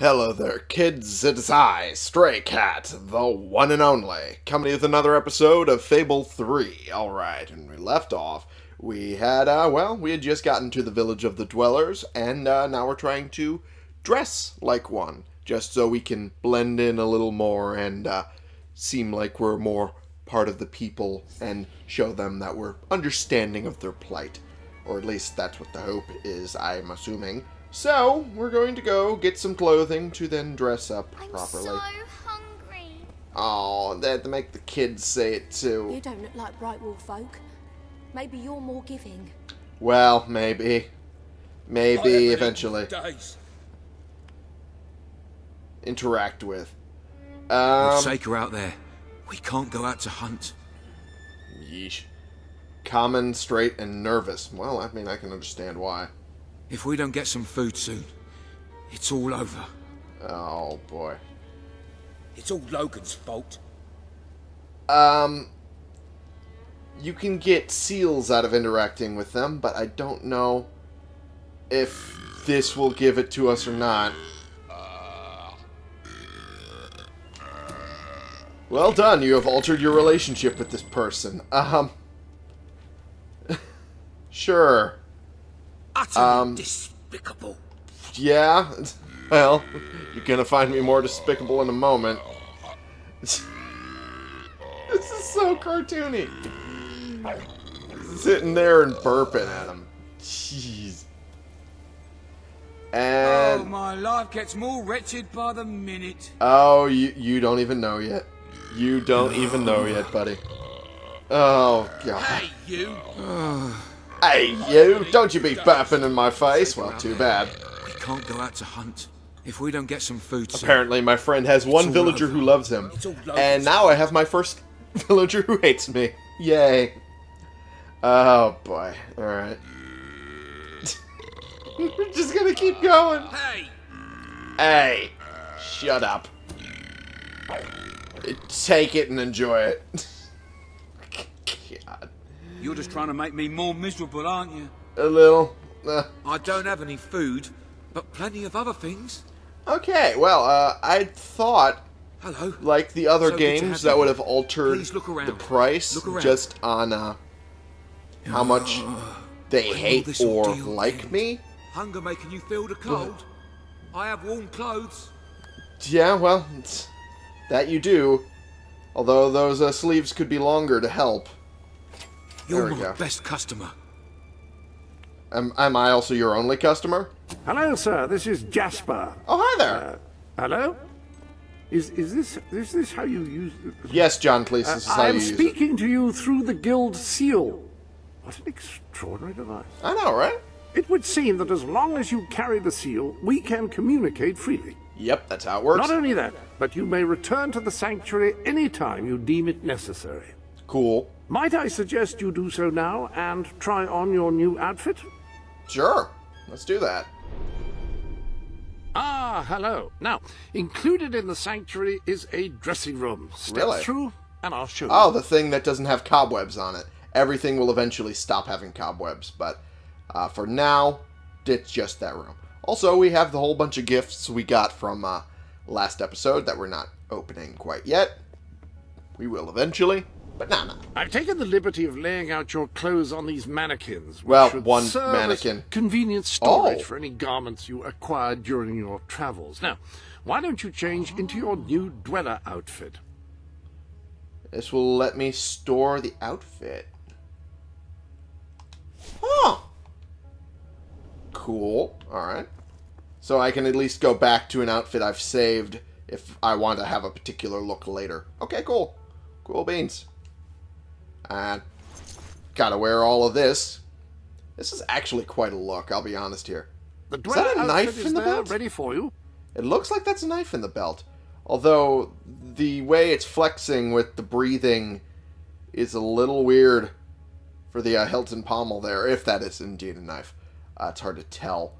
Hello there, kids. It's I, Stray Cat, the one and only, coming with another episode of Fable 3. Alright, and we left off. We had, uh, well, we had just gotten to the village of the dwellers, and uh, now we're trying to dress like one, just so we can blend in a little more and uh, seem like we're more part of the people and show them that we're understanding of their plight. Or at least that's what the hope is, I'm assuming. So, we're going to go get some clothing to then dress up I'm properly. so hungry. Oh, they had to make the kids say it too. You don't look like Brightwall folk. Maybe you're more giving. Well, maybe. Maybe eventually. Days. Interact with. We'll Um, take her out there. We can't go out to hunt. yeesh. Common, straight, and nervous. Well, I mean, I can understand why. If we don't get some food soon, it's all over. Oh, boy. It's all Logan's fault. Um, you can get seals out of interacting with them, but I don't know if this will give it to us or not. Well done, you have altered your relationship with this person. Um, sure. Um, despicable. Yeah, well, you're gonna find me more despicable in a moment. this is so cartoony. Sitting there and burping at him. Jeez. And Oh, my life gets more wretched by the minute. oh, you you don't even know yet. You don't even know yet, buddy. Oh god. Hey, you! Hey you! Don't you be burping in my face. Well, too bad. We can't go out to hunt. If we don't get some food. Apparently, my friend has one villager who loves him, It's all over. and now I have my first villager who hates me. Yay! Oh boy! All right, we're just gonna keep going. Hey! Hey, shut up. Take it and enjoy it. God, You're just trying to make me more miserable, aren't you? a little. Uh, I don't have any food, but plenty of other things. okay, well, uh, I thought Hello. like the other So games that would have altered look around. the price just on uh, how much they hate or like end? me. Hunger making you feel the cold. I have warm clothes. Yeah, well, that you do. Although those uh, sleeves could be longer to help. You're There my go. best customer. Am, am I also your only customer? Hello, sir. This is Jasper. Oh, hi there. Uh, hello. Is is this is this how you use? yes, John, please. Uh, this is how I you am use it. speaking to you through the guild seal. What an extraordinary device! I know, right? It would seem that as long as you carry the seal, we can communicate freely. Yep, that's how it works. Not only that, but you may return to the sanctuary any time you deem it necessary. Cool. Might I suggest you do so now and try on your new outfit? Sure. Let's do that. Ah, hello. Now, included in the sanctuary is a dressing room. Step Really? through, and I'll show you. Oh, the thing that doesn't have cobwebs on it. Everything will eventually stop having cobwebs, but uh, for now, it's just that room. Also, we have the whole bunch of gifts we got from uh, last episode that we're not opening quite yet. We will eventually, but nah, nah. I've taken the liberty of laying out your clothes on these mannequins. which Well, one serve as mannequin. Convenient storage Oh. for any garments you acquired during your travels. Now, why don't you change into your new dweller outfit? This will let me store the outfit. Huh. Cool. Alright. So I can at least go back to an outfit I've saved if I want to have a particular look later. Okay, cool. Cool beans. And gotta wear all of this. This is actually quite a look, I'll be honest here. The is that a knife in the belt? ready for you. It looks like that's a knife in the belt. Although the way it's flexing with the breathing is a little weird for the uh, Hilton pommel there, if that is indeed a knife. Uh, it's hard to tell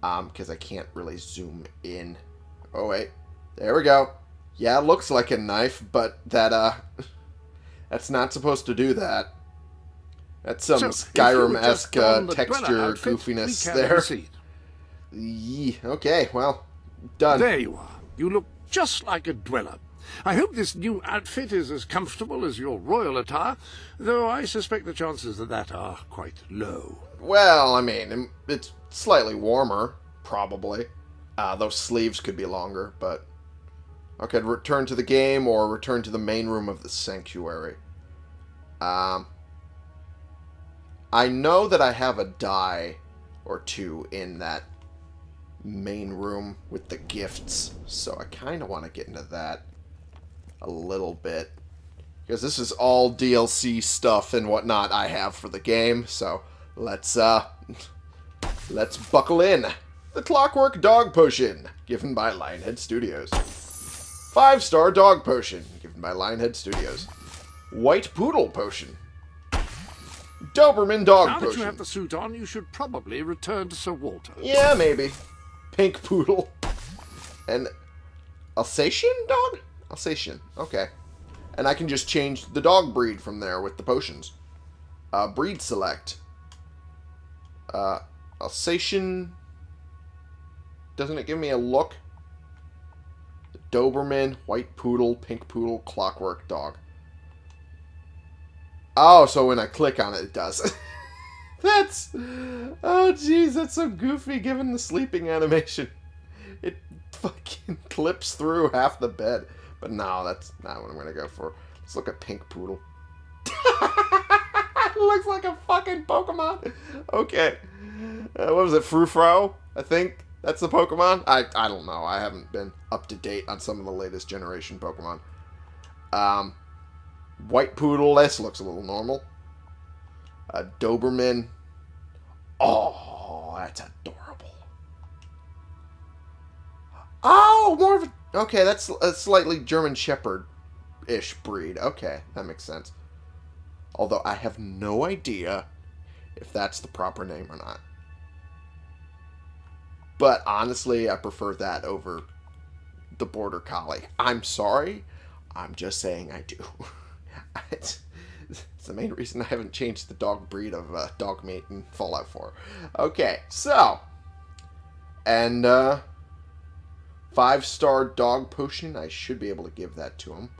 because I can't really zoom in. Oh wait, there we go. Yeah, it looks like a knife, but that uh, that's not supposed to do that. That's some So, if you would Skyrim-esque uh, don the dweller texture outfit, goofiness there. proceed. Yee, okay, well, Done. There you are. You look just like a dweller. I hope this new outfit is as comfortable as your royal attire, though I suspect the chances of that are quite low. Well, I mean, it's slightly warmer, probably. Uh, those sleeves could be longer, but... Okay, return to the game or return to the main room of the sanctuary. Um, I know that I have a dye or two in that main room with the gifts, so I kind of want to get into that a little bit. Because this is all DLC stuff and whatnot I have for the game, so let's, uh, let's buckle in. The Clockwork Dog Potion, given by Lionhead Studios. Five Star Dog Potion, given by Lionhead Studios. White Poodle Potion. Doberman Dog now Potion. that you have the suit on, you should probably return to Sir Walter. Yeah, maybe. Pink Poodle. And Alsatian dog? Alsatian. Okay. And I can just change the dog breed from there with the potions. Uh, breed select. Uh, Alsatian. Doesn't it give me a look? Doberman, White Poodle, Pink Poodle, Clockwork Dog. Oh, so when I click on it, it does. that's... Oh, jeez, that's so goofy given the sleeping animation. It fucking clips through half the bed. But no, that's not what I'm going to go for. Let's look at Pink Poodle. looks like a fucking Pokemon. Okay. Uh, what was it, Frufro? I think that's the Pokemon. I, I don't know. I haven't been up to date on some of the latest generation Pokemon. Um, White Poodle, this looks a little normal. A Doberman. Oh, that's adorable. Oh, more of a... Okay, that's a slightly German Shepherd-ish breed. Okay, that makes sense. Although I have no idea if that's the proper name or not. But honestly, I prefer that over the Border Collie. I'm sorry. I'm just saying I do. it's, it's the main reason I haven't changed the dog breed of uh, dog meat in Fallout 4. Okay, so. And, uh. Five star dog potion. I should be able to give that to him.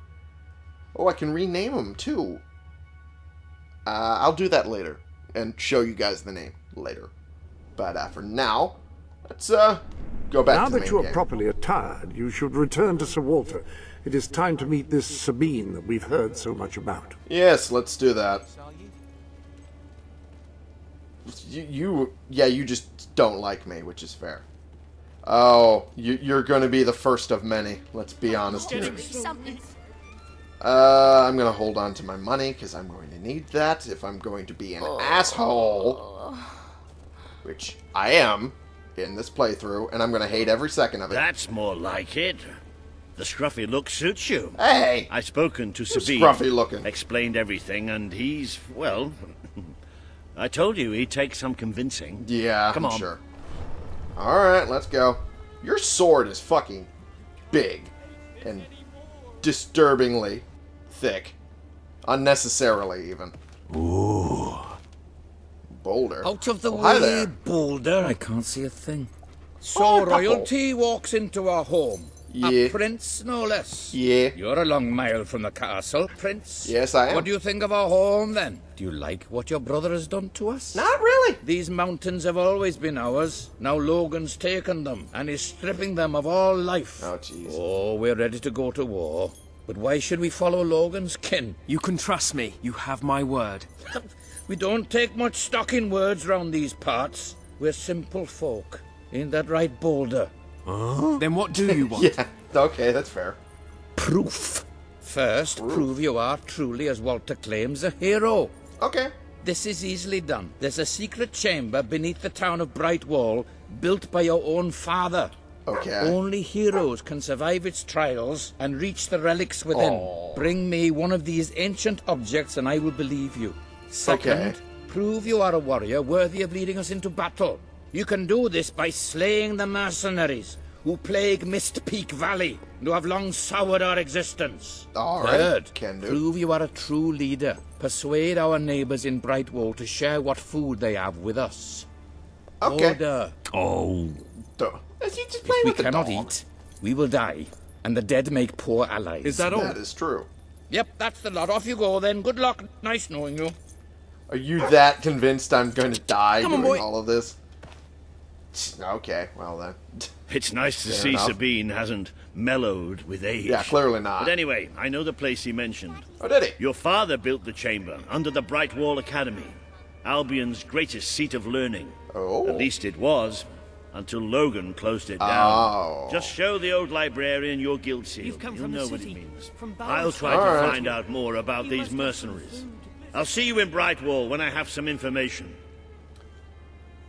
Oh, I can rename him too. Uh, I'll do that later and show you guys the name later. But uh, for now, let's uh, go back now to the that you are game. properly attired, you should return to Sir Walter. It is time to meet this Sabine that we've heard so much about. Yes, let's do that. You, you, yeah, you just don't like me, which is fair. Oh, you, you're going to be the first of many. Let's be honest here. Uh, I'm going to hold on to my money because I'm going to need that if I'm going to be an asshole, which I am in this playthrough, and I'm going to hate every second of it. That's more like it. The scruffy look suits you. Hey, I've spoken to Sabine. scruffy looking. Explained everything, and he's, well... I told you he'd take some convincing. Yeah, Come I'm on. sure. Alright, let's go. Your sword is fucking big and disturbingly thick. Unnecessarily, even. Ooh. Boulder. Out of the Oh, way, there. Boulder. I can't see a thing. So Oh, a couple. royalty walks into our home. Yeah. A prince, no less. Yeah. You're a long mile from the castle, prince. Yes, I am. What do you think of our home, then? Do you like what your brother has done to us? Not really. These mountains have always been ours. Now Logan's taken them and is stripping them of all life. Oh, jeez. Oh, we're ready to go to war. But why should we follow Logan's kin? You can trust me. You have my word. We don't take much stock in words round these parts. We're simple folk. Ain't that right, Boulder? Then what do you want? Yeah, okay, that's fair. Proof. First, prove you are truly, as Walter claims, a hero. Okay. This is easily done. There's a secret chamber beneath the town of Brightwall, built by your own father. Okay. Only heroes can survive its trials and reach the relics within. Aw. Bring me one of these ancient objects and I will believe you. Second, Okay. prove you are a warrior worthy of leading us into battle. You can do this by slaying the mercenaries who plague Mist Peak Valley and who have long soured our existence. All right, Third, can do. prove you are a true leader. Persuade our neighbors in Brightwall to share what food they have with us. Okay. Order. Oh. Duh. Is he just If playing we with the cannot dog? eat, we will die, and the dead make poor allies. Is that all? That is true. Yep, that's the lot. Off you go then. Good luck. Nice knowing you. Are you that convinced I'm going to die Come doing boy. all of this? Okay, well then. It's nice to Fair see enough. Sabine hasn't mellowed with age. Yeah, clearly not. But anyway, I know the place he mentioned. Oh, did he? Your father built the chamber under the Brightwall Academy, Albion's greatest seat of learning. Oh. At least it was, until Logan closed it down. Oh. Just show the old librarian your guild seal. You've come He'll from the know what city, it means. from I'll try All to right. find out more about You these must have mercenaries. Food. I'll see you in Brightwall when I have some information.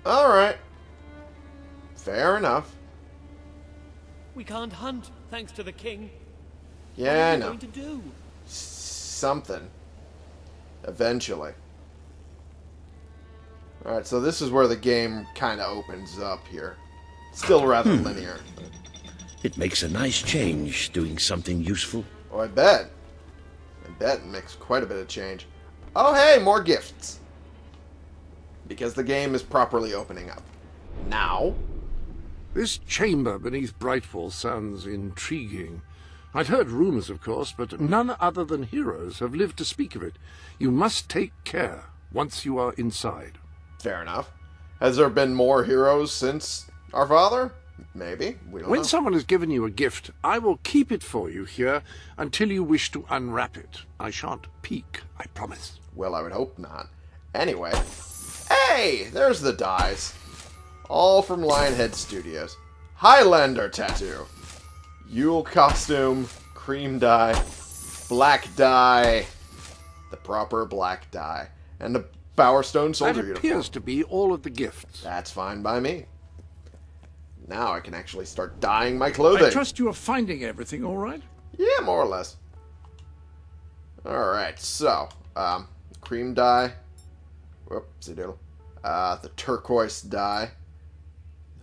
Alright. Fair enough. We can't hunt, thanks to the king. Yeah, I what are you know. going to do? Something. Eventually. Alright, so this is where the game kind of opens up here. Still hmm. rather linear. It makes a nice change doing something useful. Oh, I bet. I bet it makes quite a bit of change. Oh, hey, more gifts. Because the game is properly opening up. Now, This chamber beneath Brightwall sounds intriguing. I'd heard rumors, of course, but none other than heroes have lived to speak of it. You must take care once you are inside. fair enough. Has there been more heroes since our father? Maybe. We don't When know. someone has given you a gift, I will keep it for you here until you wish to unwrap it. I shan't peek, I promise. Well, I would hope not. Anyway. Hey! There's the dyes. All from Lionhead Studios. Highlander tattoo. Yule costume. Cream dye. Black dye. The proper black dye. And the Bowerstone That soldier appears uniform. to be all of the gifts. That's fine by me. Now I can actually start dyeing my clothing. I trust you are finding everything all right? Yeah, more or less. Alright, so, um, cream dye. Whoopsie doodle. Uh, the turquoise dye.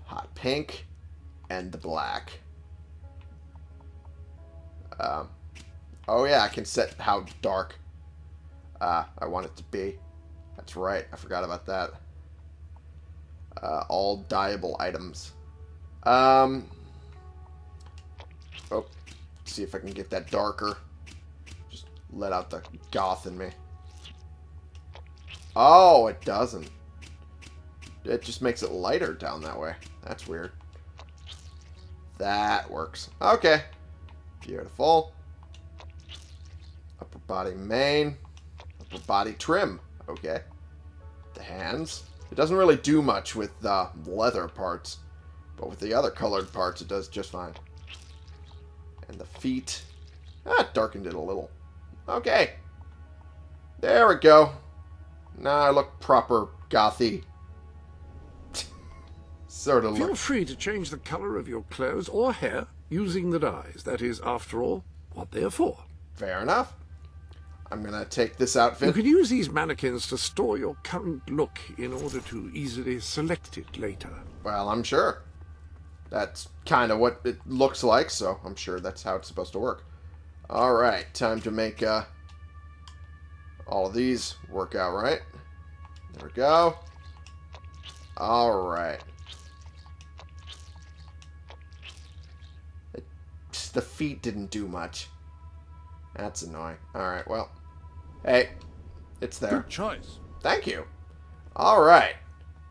Hot pink. And the black. Um, oh yeah, I can set how dark uh, I want it to be. That's right, I forgot about that. Uh, all dyeable items. Um, oh, see if I can get that darker. Just let out the goth in me. Oh, it doesn't. It just makes it lighter down that way. That's weird. That works. Okay. Beautiful. Upper body main. Upper body trim. Okay. The hands. It doesn't really do much with the leather parts. But with the other colored parts, it does just fine. And the feet. Ah, darkened it a little. Okay. There we go. Now I look proper gothy. sort of Feel look. free to change the color of your clothes or hair using the dyes. That is, after all, what they are for. Fair enough. I'm gonna take this outfit. You can use these mannequins to store your current look in order to easily select it later. Well, I'm sure. That's kind of what it looks like, so I'm sure that's how it's supposed to work. Alright, time to make uh, all of these work out right. There we go. Alright. The feet didn't do much. That's annoying. Alright, well. Hey, it's there. Good choice. Thank you. All right.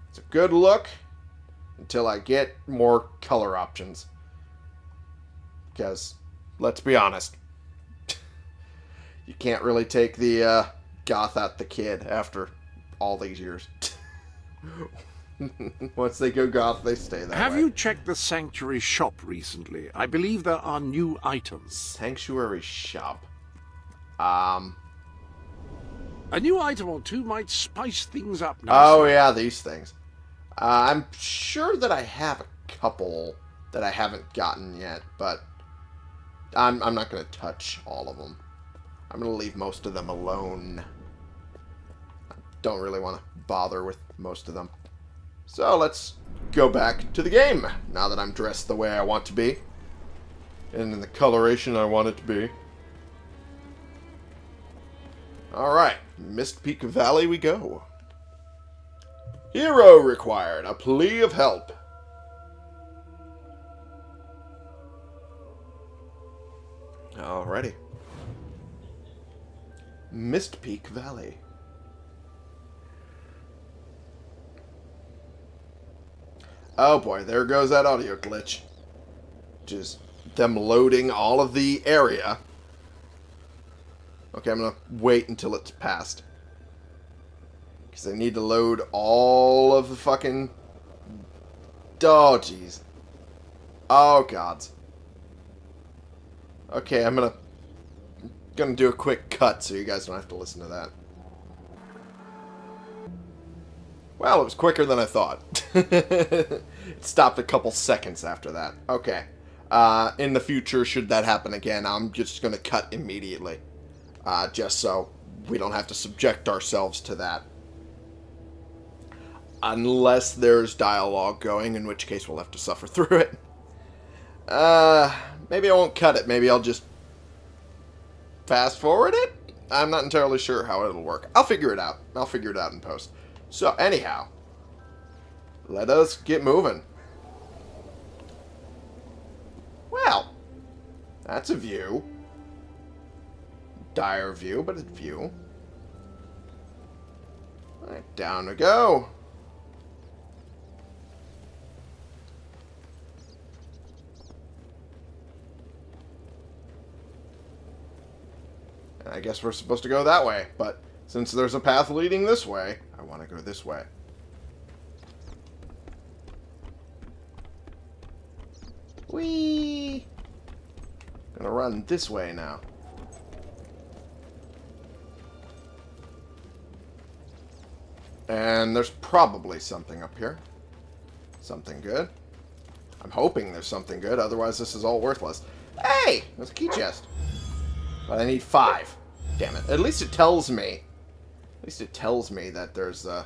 It's a good look until I get more color options. Because, let's be honest, you can't really take the uh, goth out the kid after all these years. Once they go goth, they stay that Have way. you checked the Sanctuary shop recently? I believe there are new items. Sanctuary shop. Um. A new item or two might spice things up Oh yeah, these things. Uh, I'm sure that I have a couple that I haven't gotten yet, but I'm I'm not gonna touch all of them. I'm gonna leave most of them alone. I don't really want to bother with most of them. So let's go back to the game now that I'm dressed the way I want to be and in the coloration I want it to be. All right, Mist Peak Valley we go. Hero required. A plea of help. Alrighty. Mist Peak Valley. Oh boy, there goes that audio glitch. Just them loading all of the area. Okay, I'm gonna wait until it's passed. Because I need to load all of the fucking... Oh, jeez. Oh, gods. Okay, I'm gonna... Gonna do a quick cut so you guys don't have to listen to that. Well, it was quicker than I thought. it stopped a couple seconds after that. Okay. Uh, in the future, should that happen again, I'm just going to cut immediately. Uh, just so we don't have to subject ourselves to that. Unless there's dialogue going, in which case we'll have to suffer through it. Uh, maybe I won't cut it. Maybe I'll just fast forward it? I'm not entirely sure how it'll work. I'll figure it out. I'll figure it out in post. So, anyhow, let us get moving. Well, that's a view. Dire view, but a view. Down we go. I guess we're supposed to go that way, but since there's a path leading this way, I want to go this way. Whee! Gonna run this way now. And there's probably something up here. Something good. I'm hoping there's something good, otherwise this is all worthless. Hey! There's a key chest. But I need five. Damn it. At least it tells me. At least it tells me that there's a...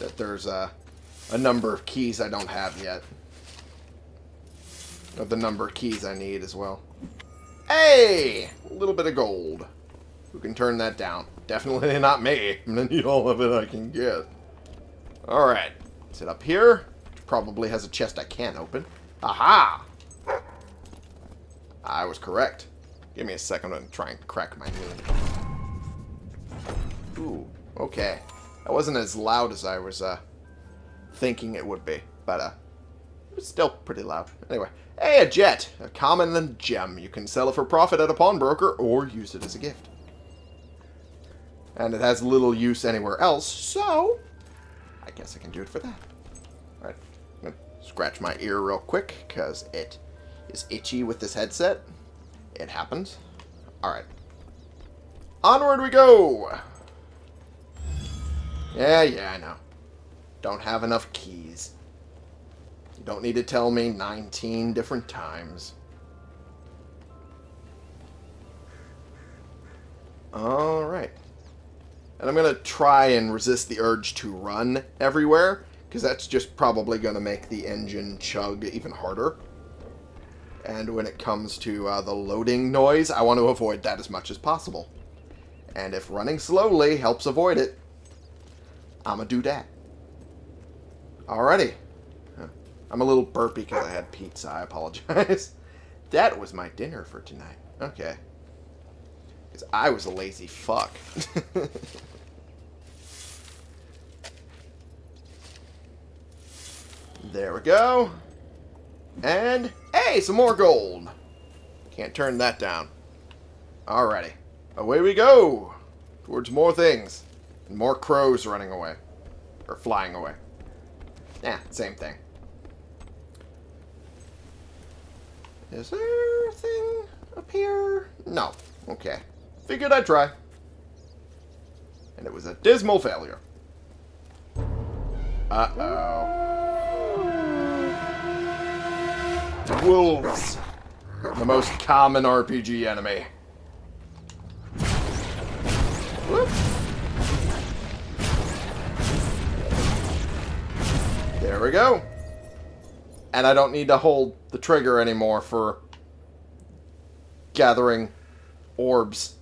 That there's a, a number of keys I don't have yet. Of the number of keys I need as well. Hey! A little bit of gold. Who can turn that down? Definitely not me. I'm gonna need all of it I can get. Alright. Is it up here? Probably has a chest I can't open. Aha! I was correct. Give me a second to try and crack my knee. Ooh, okay. That wasn't as loud as I was uh, thinking it would be, but uh, it was still pretty loud. Anyway, hey, a jet, a common gem. You can sell it for profit at a pawnbroker or use it as a gift. And it has little use anywhere else, so I guess I can do it for that. Alright, I'm going to scratch my ear real quick because it is itchy with this headset. It happens. Alright. Onward we go! Yeah, yeah, I know. Don't have enough keys. You don't need to tell me 19 different times. Alright. And I'm going to try and resist the urge to run everywhere, because that's just probably going to make the engine chug even harder. And when it comes to uh, the loading noise, I want to avoid that as much as possible. And if running slowly helps avoid it, I'm going to do that. Alrighty. I'm a little burpy because I had pizza. I apologize. that was my dinner for tonight. Okay. Because I was a lazy fuck. there we go. And, hey, some more gold. Can't turn that down. Alrighty. Away we go. Towards more things. And more crows running away. Or flying away. Yeah, same thing. Is there a thing up here? No. Okay. Figured I'd try. And it was a dismal failure. Uh-oh. Wolves. The most common RPG enemy. There we go. And I don't need to hold the trigger anymore for gathering orbs.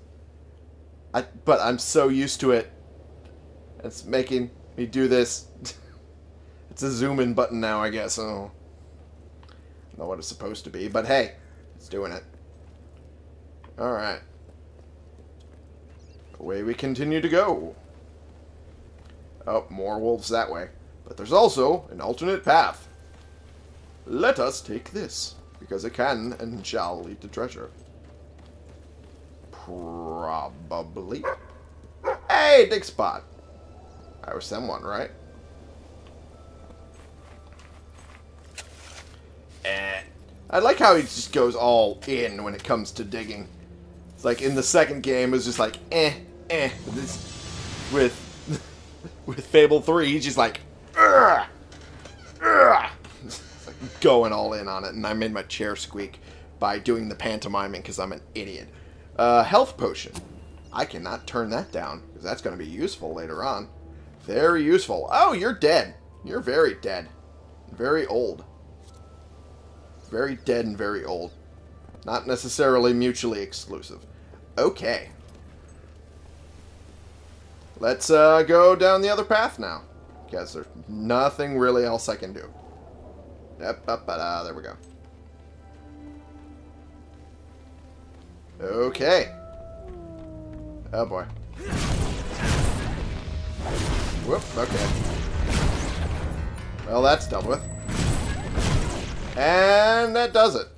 I, but I'm so used to it. It's making me do this. it's a zoom in button now, I guess. Oh. Know what it's supposed to be, but hey, it's doing it. Alright. Away we continue to go. Oh, more wolves that way. But there's also an alternate path. Let us take this, because it can and shall lead to treasure. Probably. Hey, dig spot. I was someone, right? I like how he just goes all in when it comes to digging. It's like in the second game, it's just like eh, eh. This, with with Fable Three, he's just like, Ugh! Ugh! Going all in on it, and I made my chair squeak by doing the pantomiming because I'm an idiot. Uh, health potion. I cannot turn that down because that's going to be useful later on. Very useful. Oh, you're dead. You're very dead. Very old. Very dead and very old. Not necessarily mutually exclusive. Okay. Let's uh, go down the other path now. Because there's nothing really else I can do. Yep, up, uh, there we go. Okay. Oh boy. Whoop, okay. Well, that's done with. And that does it.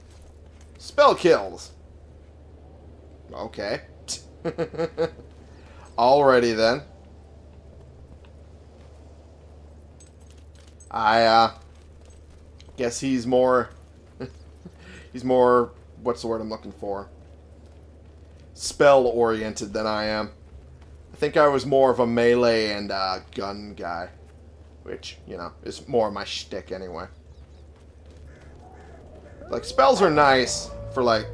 Spell kills. Okay. Alrighty then. I, uh, guess he's more, he's more, what's the word I'm looking for? Spell-oriented than I am. I think I was more of a melee and uh, gun guy. Which, you know, is more my shtick anyway. Like, spells are nice for, like,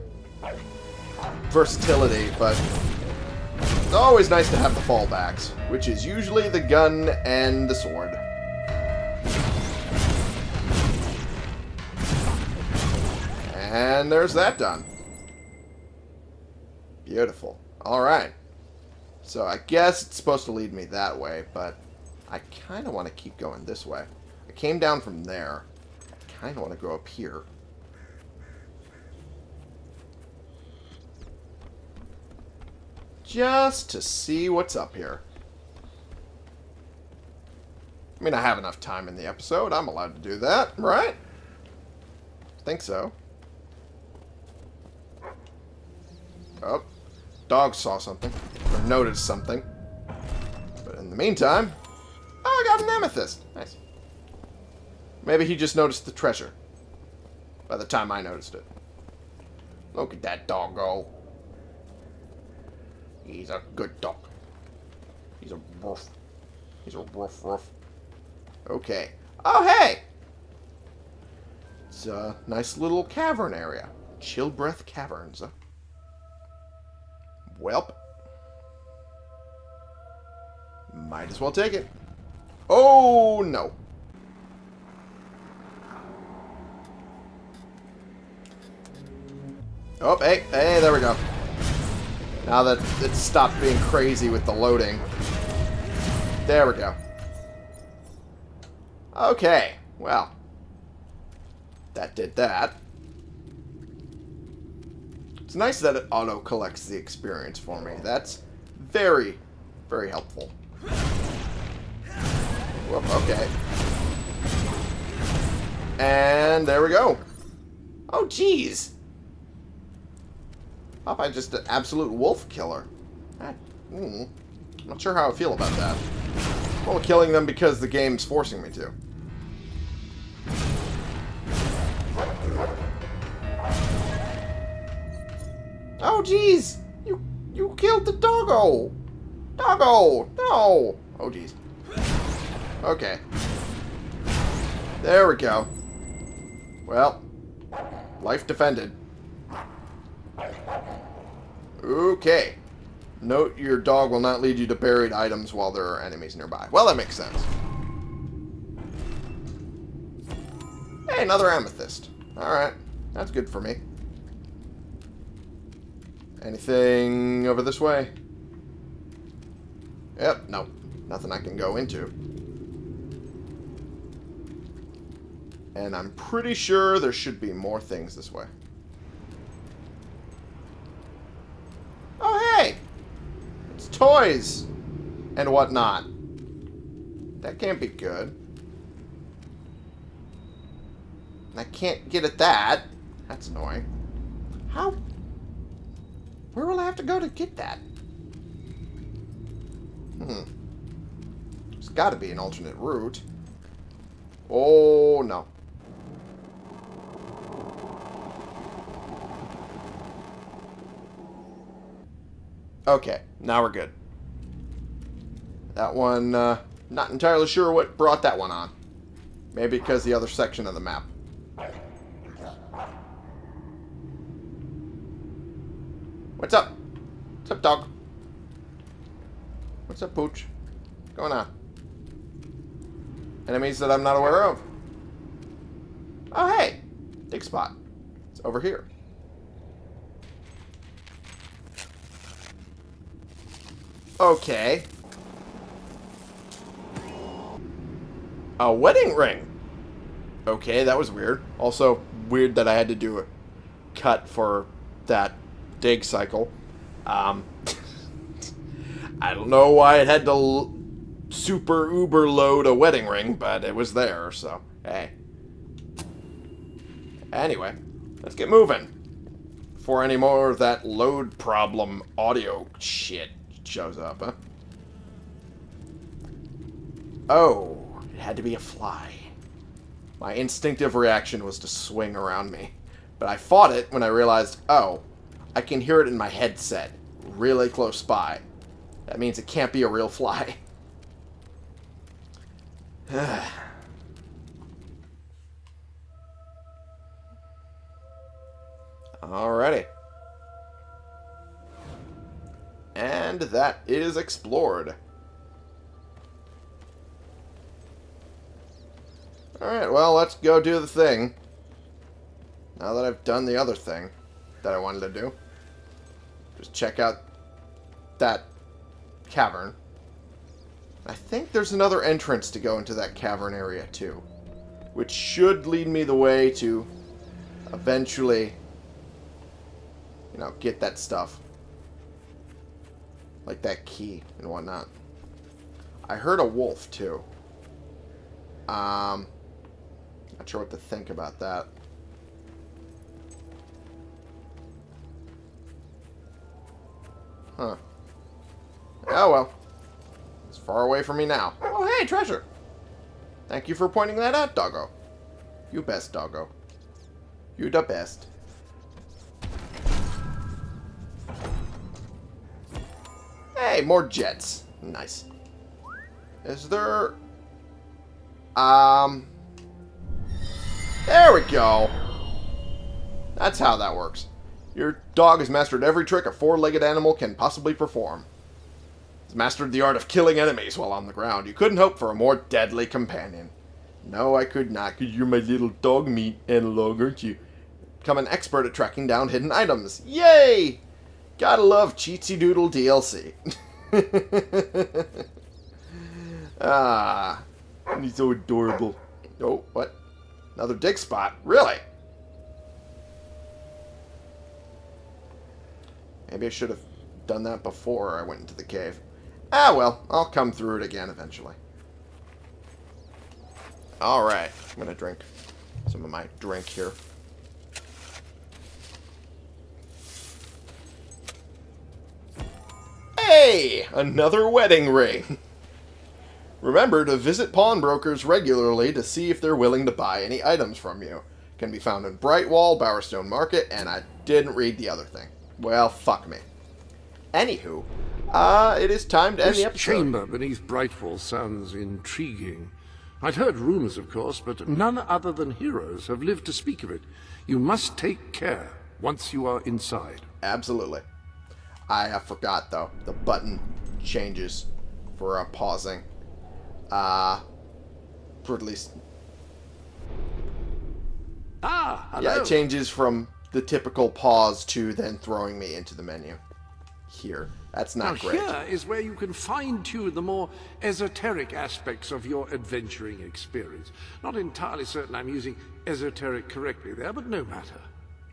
versatility, but it's always nice to have the fallbacks, which is usually the gun and the sword. And there's that done. Beautiful. Alright. So I guess it's supposed to lead me that way, but I kind of want to keep going this way. I came down from there. I kind of want to go up here. Just to see what's up here. I mean, I have enough time in the episode. I'm allowed to do that, right? think so. Oh. Dog saw something. Or noticed something. But in the meantime... Oh, I got an amethyst. Nice. Maybe he just noticed the treasure. By the time I noticed it. Look at that dog go. He's a good dog. He's a roof. He's a roof roof. Okay. Oh, hey! It's a nice little cavern area. Chill Breath Caverns. Welp. Might as well take it. Oh, no. Oh, hey, hey, there we go. Now that it's stopped being crazy with the loading. There we go. Okay, well. That did that. It's nice that it auto-collects the experience for me. That's very, very helpful. Whoop, okay. And there we go. Oh, jeez. Popeye just an absolute wolf killer. I, mm, not sure how I feel about that. Well, killing them because the game's forcing me to. Oh, jeez! You you killed the doggo! Doggo! No! Oh, jeez. Okay. There we go. Well, life defended. Okay. Note your dog will not lead you to buried items while there are enemies nearby. Well, that makes sense. Hey, another amethyst. Alright. That's good for me. Anything over this way? Yep, no. Nothing I can go into. And I'm pretty sure there should be more things this way. Oh, hey! It's toys! And whatnot. That can't be good. I can't get at that. That's annoying. How? Where will I have to go to get that? Hmm. There's got to be an alternate route. Oh, no. Okay, now we're good. That one, uh, not entirely sure what brought that one on. Maybe because the other section of the map. What's up? What's up, dog? What's up, Pooch? What's going on? Enemies that I'm not aware of. Oh, hey! Dig spot. It's over here. Okay. A wedding ring. Okay, that was weird. Also, weird that I had to do a cut for that dig cycle. Um, I don't know why it had to super uber load a wedding ring, but it was there, so hey. Anyway, let's get moving. Before any more of that load problem audio shit shows up, huh? Oh, it had to be a fly. My instinctive reaction was to swing around me. But I fought it when I realized, oh, I can hear it in my headset, really close by. That means it can't be a real fly. Alrighty. And that is explored. Alright, well, let's go do the thing. Now that I've done the other thing that I wanted to do. Just check out that cavern. I think there's another entrance to go into that cavern area, too. Which should lead me the way to eventually, you know, get that stuff. Like that key and whatnot. I heard a wolf, too. Um, not sure what to think about that. Huh. Oh, well. It's far away from me now. Oh, hey, treasure. Thank you for pointing that out, doggo. You best, doggo. You the best. Hey, more jets. Nice. Is there... Um... There we go. That's how that works. Your dog has mastered every trick a four-legged animal can possibly perform. He's mastered the art of killing enemies while on the ground. You couldn't hope for a more deadly companion. No, I could not, because you're my little dog meat analog, aren't you? Become an expert at tracking down hidden items. Yay! Gotta love Cheatsy Doodle DLC. ah, he's so adorable. Oh, what? Another dick spot? Really? Maybe I should have done that before I went into the cave. Ah, well, I'll come through it again eventually. Alright, I'm going to drink some of my drink here. Hey! Another wedding ring! Remember to visit pawnbrokers regularly to see if they're willing to buy any items from you. Can be found in Brightwall, Bowerstone Market, and I didn't read the other thing. Well, fuck me. Anywho, uh, it is time to end This the episode. chamber beneath Brightwall sounds intriguing. I'd heard rumors, of course, but none other than heroes have lived to speak of it. You must take care once you are inside. Absolutely. I uh, forgot though. The button changes for uh, pausing. Uh, for at least Ah, hello. yeah, it changes from the typical pause to then throwing me into the menu here. That's Now, not great. here is where you can fine tune the more esoteric aspects of your adventuring experience. Not entirely certain I'm using esoteric correctly there, but no matter.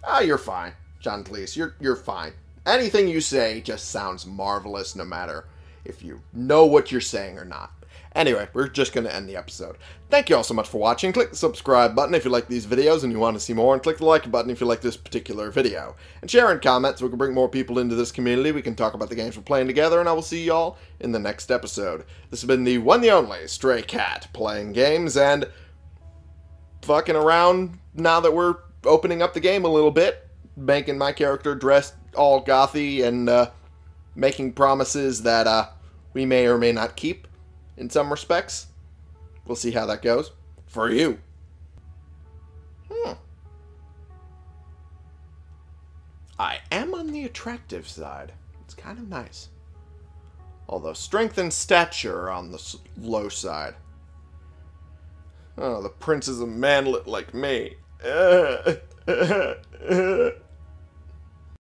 Ah, you're fine, John Cleese. You're you're fine. Anything you say just sounds marvelous, no matter if you know what you're saying or not. Anyway, we're just going to end the episode. Thank you all so much for watching. Click the subscribe button if you like these videos and you want to see more, and click the like button if you like this particular video. And share and comment so we can bring more people into this community. We can talk about the games we're playing together, and I will see y'all in the next episode. This has been the one, the only Stray Cat playing games and fucking around now that we're opening up the game a little bit, making my character dressed all gothy and uh, making promises that uh, we may or may not keep in some respects. We'll see how that goes. For you. Hmm. I am on the attractive side. It's kind of nice. Although strength and stature are on the low side. Oh, the prince is a manlet like me.